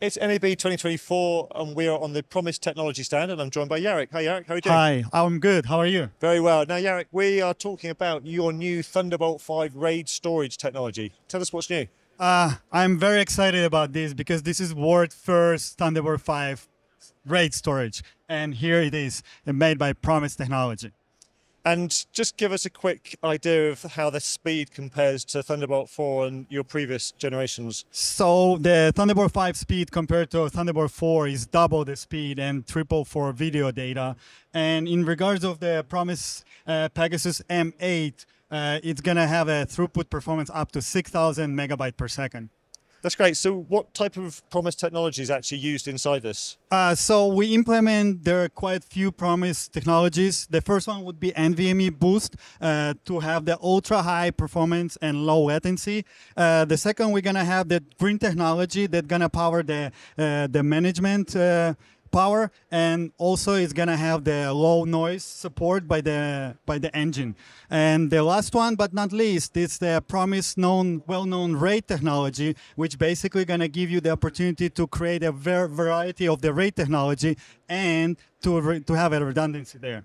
It's NAB 2024, and we are on the Promise Technology stand, and I'm joined by Yarik. Hi, Yarik. How are you doing? Hi, I'm good. How are you? Very well. Now, Yarik, we are talking about your new Thunderbolt 5 RAID storage technology. Tell us what's new. Uh, I'm very excited about this because this is world first Thunderbolt 5 RAID storage, and here it is, made by Promise Technology. And just give us a quick idea of how the speed compares to Thunderbolt 4 and your previous generations. So the Thunderbolt 5 speed compared to Thunderbolt 4 is double the speed and triple for video data. And in regards of the Promise uh, Pegasus M8, uh, it's gonna have a throughput performance up to 6,000 megabyte per second. That's great. So, what type of Promise technology is actually used inside this? Uh, so we implement there are quite few Promise technologies. The first one would be NVMe Boost uh, to have the ultra high performance and low latency. Uh, the second we're gonna have the Green technology that's gonna power the uh, the management uh, power and also it's gonna have the low noise support by the by the engine. And the last one but not least is the promise known well-known RAID technology which basically gonna give you the opportunity to create a ver- variety of the RAID technology and to re- to have a redundancy there.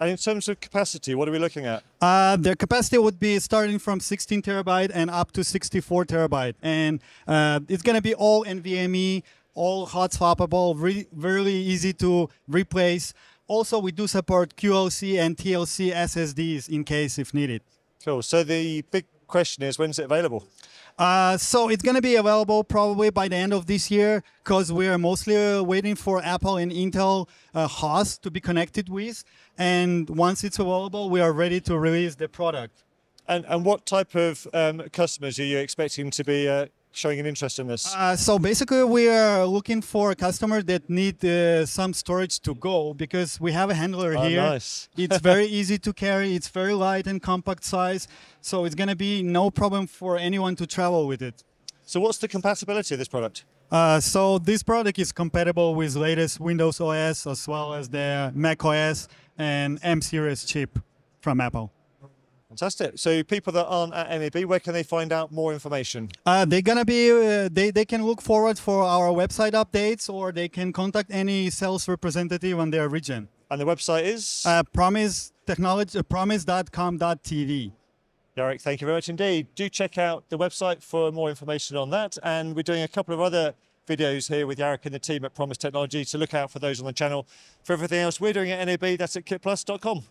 And in terms of capacity, what are we looking at? uh, their capacity would be starting from 16 terabyte and up to 64 terabyte, and uh, it's going to be all NVMe, all hot swappable, re- really easy to replace. Also, we do support QLC and TLC SSDs in case if needed. Cool. So, the big question is when's it available? Uh, so it's going to be available probably by the end of this year because we are mostly uh, waiting for Apple and Intel uh, hosts to be connected with. And once it's available, we are ready to release the product. And, and what type of um, customers are you expecting to be uh, showing an interest in this? Uh, so basically, we are looking for customers that need uh, some storage to go because we have a handler Oh, here. nice. it's very easy to carry. It's very light and compact size, so it's gonna be no problem for anyone to travel with it. So, what's the compatibility of this product? Uh, so this product is compatible with latest Windows OS as well as the Mac OS and M series chip from Apple. Fantastic. So, people that aren't at NAB, where can they find out more information? Uh, they're gonna be. Uh, they they can look forward for our website updates, or they can contact any sales representative on their region. And the website is? Uh, promise technology. Uh, promise.com.tv. Derek, thank you very much indeed. Do check out the website for more information on that. And we're doing a couple of other videos here with Yarik and the team at Promise Technology. So look out for those on the channel. For everything else we're doing at NAB, that's at kitplus.com.